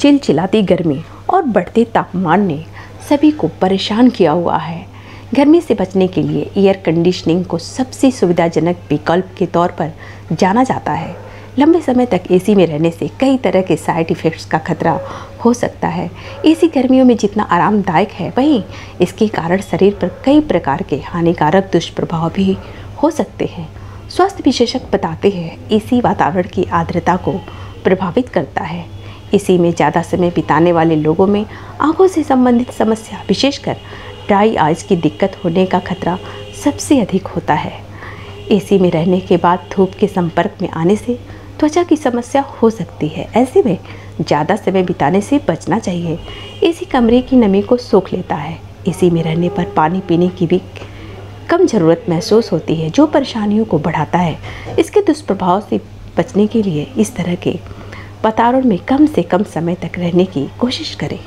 चिलचिलाती गर्मी और बढ़ते तापमान ने सभी को परेशान किया हुआ है। गर्मी से बचने के लिए एयर कंडीशनिंग को सबसे सुविधाजनक विकल्प के तौर पर जाना जाता है। लंबे समय तक एसी में रहने से कई तरह के साइड इफ़ेक्ट्स का खतरा हो सकता है। एसी गर्मियों में जितना आरामदायक है, वहीं इसके कारण शरीर पर कई प्रकार के हानिकारक दुष्प्रभाव भी हो सकते हैं। स्वास्थ्य विशेषज्ञ बताते हैं एसी वातावरण की आर्द्रता को प्रभावित करता है। इसी में ज़्यादा समय बिताने वाले लोगों में आँखों से संबंधित समस्या विशेषकर ड्राई आइज़ की दिक्कत होने का खतरा सबसे अधिक होता है। एसी में रहने के बाद धूप के संपर्क में आने से त्वचा की समस्या हो सकती है। ऐसे में ज़्यादा समय बिताने से बचना चाहिए। एसी कमरे की नमी को सोख लेता है। एसी में रहने पर पानी पीने की भी कम ज़रूरत महसूस होती है, जो परेशानियों को बढ़ाता है। इसके दुष्प्रभाव से बचने के लिए इस तरह के वातावरण में कम से कम समय तक रहने की कोशिश करें।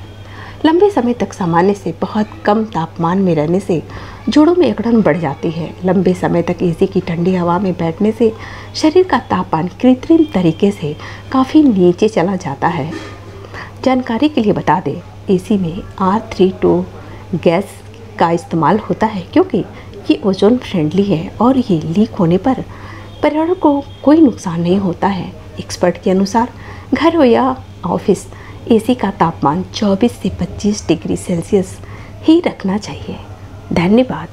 लंबे समय तक सामान्य से बहुत कम तापमान में रहने से जोड़ों में अकड़न बढ़ जाती है। लंबे समय तक एसी की ठंडी हवा में बैठने से शरीर का तापमान कृत्रिम तरीके से काफ़ी नीचे चला जाता है। जानकारी के लिए बता दें, एसी में आर थ्री टू गैस का इस्तेमाल होता है क्योंकि ये ओजोन फ्रेंडली है और ये लीक होने पर पर्यावरण को कोई नुकसान नहीं होता है। एक्सपर्ट के अनुसार घर हो या ऑफ़िस एसी का तापमान 24 से 25 डिग्री सेल्सियस ही रखना चाहिए। धन्यवाद।